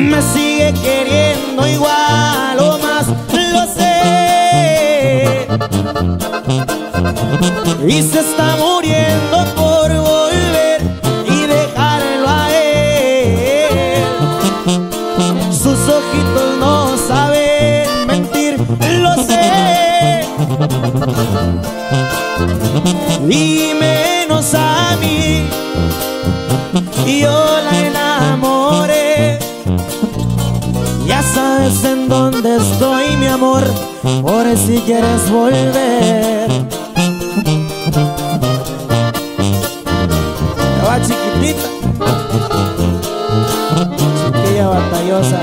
me sigue queriendo igual o más, lo sé. Y se está muriendo por volver y dejarlo a él. Sus ojitos no saben mentir, lo sé. Y menos a mí, yo la enamoré sabes en dónde estoy, mi amor, por si quieres volver. Va chiquitita, chiquilla batallosa.